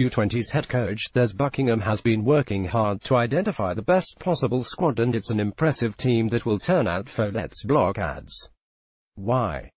U20's head coach Des Buckingham has been working hard to identify the best possible squad and it's an impressive team that will turn out for Let's block ads. Why?